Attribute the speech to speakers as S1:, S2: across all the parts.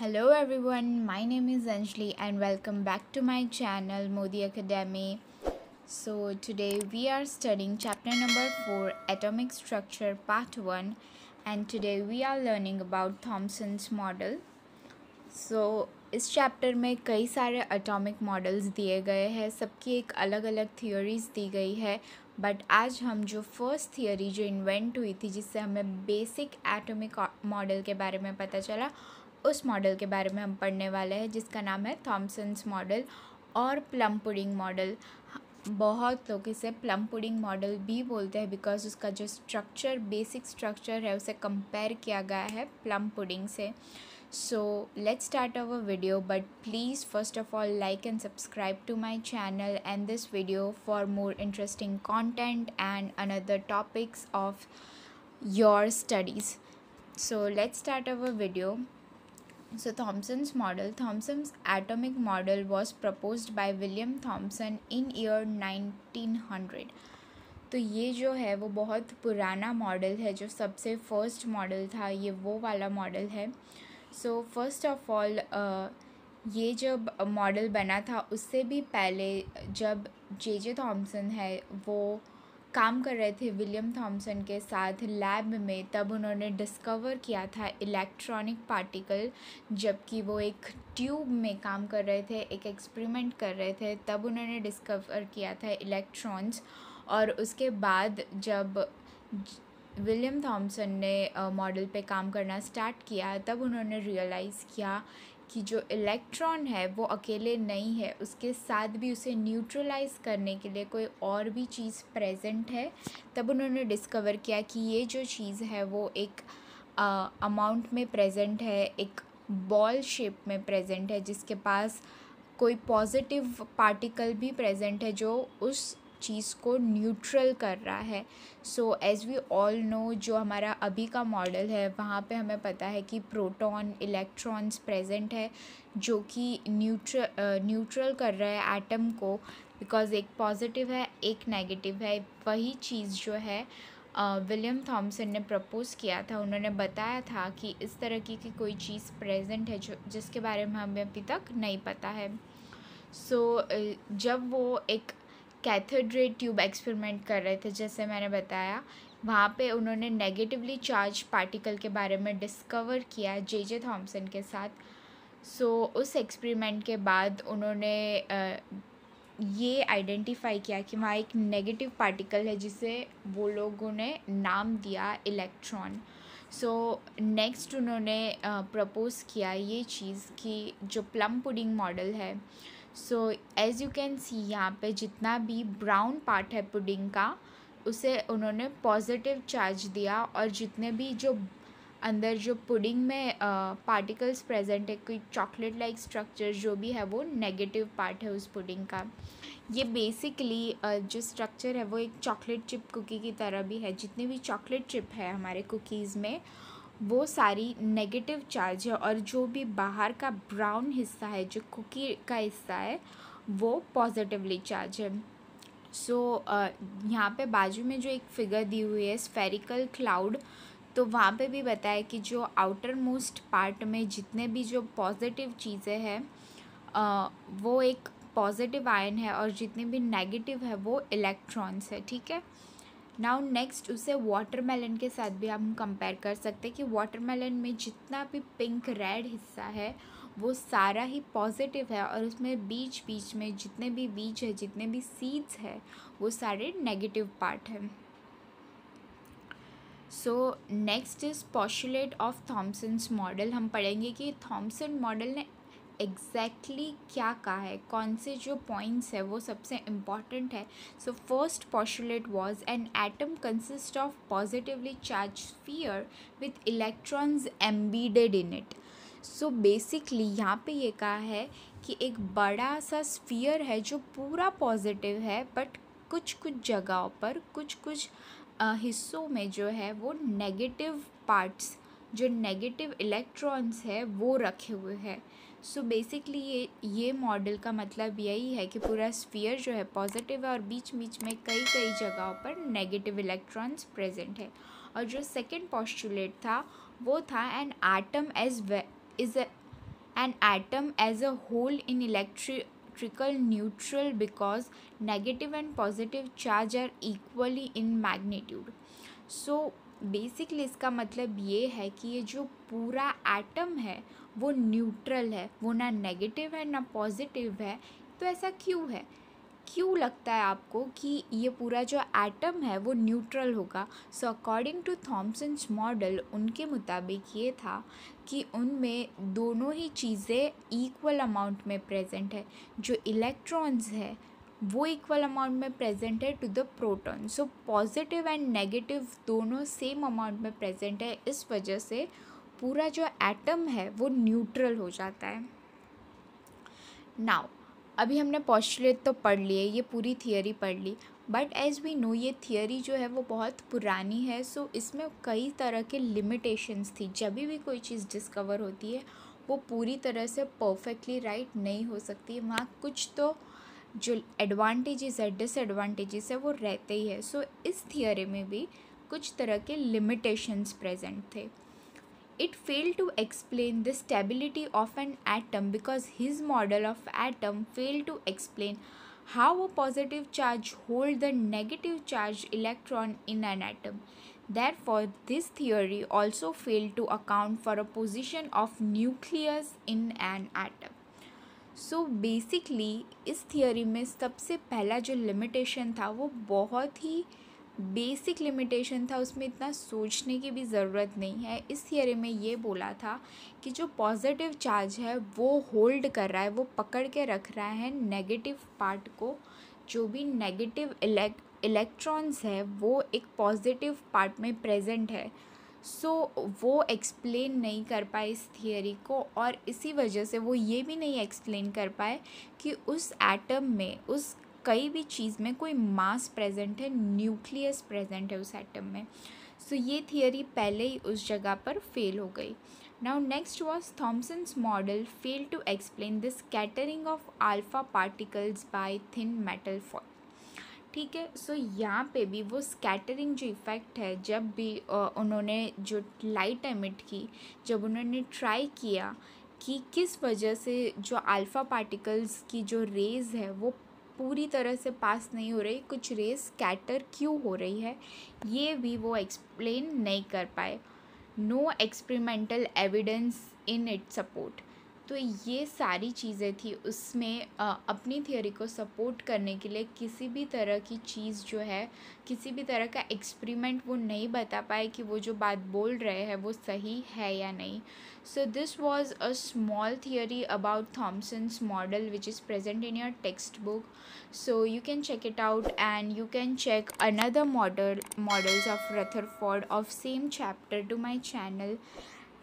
S1: Hello everyone my name is Anjali and welcome back to my channel Modi academy so today we are studying chapter number four atomic structure part one and today we are learning about Thomson's model so इस chapter में कई सारे atomic models दिए गए हैं। सबकी एक अलग अलग थियोरीज दी गई है। बट आज हम जो फ़र्स्ट थियोरी जो इन्वेंट हुई थी, जिससे हमें बेसिक एटॉमिक मॉडल के बारे में पता चला उस मॉडल के बारे में हम पढ़ने वाले हैं, जिसका नाम है थॉमसन्स मॉडल और प्लम पुडिंग मॉडल। बहुत लोग इसे प्लम पुडिंग मॉडल भी बोलते हैं बिकॉज़ उसका जो स्ट्रक्चर बेसिक स्ट्रक्चर है, उसे कंपेयर किया गया है प्लम पुडिंग से। So let's start our video but please first of all like and subscribe to my channel and this video for more interesting content and another topics of your studies so, let's start our video. So thomson's model thomson's atomic model was proposed by william thomson in year 1900 तो ये जो है, वो बहुत पुराना model है, जो सबसे फ़र्स्ट मॉडल था, ये वो वाला मॉडल है। सो फ़र्स्ट ऑफ़ ऑल ये जब मॉडल बना था, उससे भी पहले जब जे जे थॉम्सन है, वो काम कर रहे थे विलियम थॉमसन के साथ लैब में, तब उन्होंने डिस्कवर किया था इलेक्ट्रॉनिक पार्टिकल जबकि वो एक ट्यूब में काम कर रहे थे, एक एक्सपेरिमेंट कर रहे थे, तब उन्होंने डिस्कवर किया था इलेक्ट्रॉन्स और उसके बाद जब विलियम थॉमसन ने मॉडल पे काम करना स्टार्ट किया, तब उन्होंने रियलाइज़ किया कि जो इलेक्ट्रॉन है, वो अकेले नहीं है। उसके साथ भी उसे न्यूट्रलाइज करने के लिए कोई और भी चीज़ प्रेजेंट है। तब उन्होंने डिस्कवर किया कि ये जो चीज़ है, वो एक अमाउंट में प्रेजेंट है, एक बॉल शेप में प्रेजेंट है, जिसके पास कोई पॉजिटिव पार्टिकल भी प्रेजेंट है, जो उस चीज़ को न्यूट्रल कर रहा है। So as we all know जो हमारा अभी का मॉडल है वहाँ पे हमें पता है कि प्रोटॉन इलेक्ट्रॉन्स प्रेजेंट है जो कि न्यूट्रल न्यूट्रल कर रहा है एटम को बिकॉज़ एक पॉजिटिव है एक नेगेटिव है। वही चीज़ जो है विलियम uh, थॉमसन ने प्रपोज़ किया था। उन्होंने बताया था कि इस तरह की, की कोई चीज़ प्रेजेंट है जो जिसके बारे में हमें अभी तक नहीं पता है। सो so, जब वो एक कैथोड रे ट्यूब एक्सपेरिमेंट कर रहे थे जैसे मैंने बताया। वहाँ पे उन्होंने नेगेटिवली चार्ज पार्टिकल के बारे में डिस्कवर किया जे जे थॉमसन के साथ। सो so, उस एक्सपेरिमेंट के बाद उन्होंने ये आइडेंटिफाई किया कि वहाँ एक नेगेटिव पार्टिकल है जिसे वो लोगों ने नाम दिया इलेक्ट्रॉन सो नेक्स्ट उन्होंने प्रपोज़ किया ये चीज़ कि जो प्लम पुडिंग मॉडल है so as you can see यहाँ पे जितना भी ब्राउन पार्ट है पुडिंग का, उसे उन्होंने पॉजिटिव चार्ज दिया और जितने भी जो अंदर जो पुडिंग में पार्टिकल्स प्रेजेंट है, कोई चॉकलेट लाइक स्ट्रक्चर जो भी है वो नेगेटिव पार्ट है उस पुडिंग का। ये बेसिकली जो स्ट्रक्चर है वो एक चॉकलेट चिप कुकी की तरह भी है। जितने भी चॉकलेट चिप है हमारे कुकीज़ में वो सारी नेगेटिव चार्ज है और जो भी बाहर का ब्राउन हिस्सा है जो कुकी का हिस्सा है वो पॉजिटिवली चार्ज है। सो so, uh, यहाँ पे बाजू में जो एक फिगर दी हुई है स्फेरिकल क्लाउड तो वहाँ पे भी बताया कि जो आउटर मोस्ट पार्ट में जितने भी जो पॉजिटिव चीज़ें हैं वो एक पॉजिटिव आयन है और जितने भी नेगेटिव है वो इलेक्ट्रॉन्स है ठीक है? नाउ नेक्स्ट उसे वाटरमेलन के साथ भी हम कंपेयर कर सकते हैं कि वाटरमेलन में जितना भी पिंक रेड हिस्सा है, वो सारा ही पॉजिटिव है और उसमें बीच बीच में जितने भी बीज है, जितने भी सीड्स है, वो सारे नेगेटिव पार्ट हैं। So next is postulate of Thomson's model हम पढ़ेंगे कि थॉमसन मॉडल ने एग्जैक्टली exactly क्या कहा है, कौन से जो पॉइंट्स है वो सबसे इंपॉर्टेंट है। So first postulate was an atom consist of positively charge sphere with electrons embedded in it so basically यहाँ पे ये कहा है कि एक बड़ा सा स्फीयर है जो पूरा पॉजिटिव है बट कुछ कुछ जगहों पर कुछ कुछ हिस्सों में जो है वो नेगेटिव पार्ट्स जो नेगेटिव इलेक्ट्रॉन्स है, वो रखे हुए हैं। सो बेसिकली ये ये मॉडल का मतलब यही है कि पूरा स्फीयर जो है पॉजिटिव है और बीच बीच में कई कई जगहों पर नेगेटिव इलेक्ट्रॉन्स प्रेजेंट है। और जो सेकेंड पॉस्टुलेट था, वो था an atom as way is an atom as a whole in electrical neutral because negative and positive charge are equally in magnitude so basically इसका मतलब ये है कि ये जो पूरा एटम है, वो न्यूट्रल है, वो ना नेगेटिव है, ना पॉजिटिव है। तो ऐसा क्यों है? क्यों लगता है आपको कि ये पूरा जो एटम है, वो न्यूट्रल होगा? So according to Thomson's model उनके मुताबिक ये था कि उनमें दोनों ही चीज़ें इक्वल अमाउंट में प्रेजेंट है। जो इलेक्ट्रॉन्स है वो इक्वल अमाउंट में प्रेजेंट है to the proton so positive and negative दोनों सेम अमाउंट में प्रेजेंट है, इस वजह से पूरा जो एटम है, वो न्यूट्रल हो जाता है। नाउ अभी हमने पॉस्टुलेट तो पढ़ लिए ये पूरी थियोरी पढ़ ली बट एज़ वी नो ये थियोरी जो है, वो बहुत पुरानी है सो so इसमें कई तरह के लिमिटेशंस थी। जब भी कोई चीज़ डिस्कवर होती है, वो पूरी तरह से परफेक्टली राइट right नहीं हो सकती। वहाँ कुछ तो जो एडवांटेजेस है डिसएडवांटेजेस है वो रहते ही है। सो so, इस थियोरी में भी कुछ तरह के लिमिटेशंस प्रेजेंट थे। It fail to explain the stability of an atom because his model of atom fail to explain how a positive charge hold the negative charge electron in an atom therefore this theory also fail to account for a position of nucleus in an atom so so basically इस theory में सबसे पहला जो limitation था, वो बहुत ही basic limitation था। उसमें इतना सोचने की भी ज़रूरत नहीं है। इस थियरी में ये बोला था कि जो पॉजिटिव चार्ज है, वो होल्ड कर रहा है, वो पकड़ के रख रहा है नेगेटिव पार्ट को। जो भी नेगेटिव इलेक्ट्रॉन्स है, वो एक पॉजिटिव पार्ट में प्रेजेंट है। सो so, वो एक्सप्लेन नहीं कर पाए इस थियरी को और इसी वजह से वो ये भी नहीं एक्सप्लेन कर पाए कि उस एटम में उस कई भी चीज़ में कोई मास प्रेजेंट है न्यूक्लियस प्रेजेंट है उस एटम में। सो so, ये थियोरी पहले ही उस जगह पर फेल हो गई। Now next was Thomson's model fail to explain the scattering of alpha particles by thin metal foil ठीक है? सो यहाँ पे भी वो स्कैटरिंग जो इफ़ेक्ट है, जब भी उन्होंने जो लाइट एमिट की, जब उन्होंने ट्राई किया कि किस वजह से जो अल्फ़ा पार्टिकल्स की जो रेज़ है, वो पूरी तरह से पास नहीं हो रही, कुछ रेज स्कैटर क्यों हो रही है, ये भी वो एक्सप्लेन नहीं कर पाए। No experimental evidence in it support तो ये सारी चीज़ें थी उसमें अपनी थियोरी को सपोर्ट करने के लिए किसी भी तरह की चीज़ जो है, किसी भी तरह का एक्सपेरिमेंट वो नहीं बता पाए कि वो जो बात बोल रहे हैं वो सही है या नहीं। So this was a small theory about Thomson's model which is present in your textbook so you can check it out and you can check another model models of Rutherford of same chapter to my channel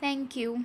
S1: thank you